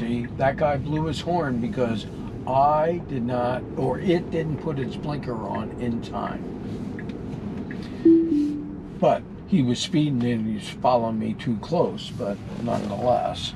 See, that guy blew his horn because I did not, or it didn't put its blinker on in time. But he was speeding and he was following me too close, but nonetheless.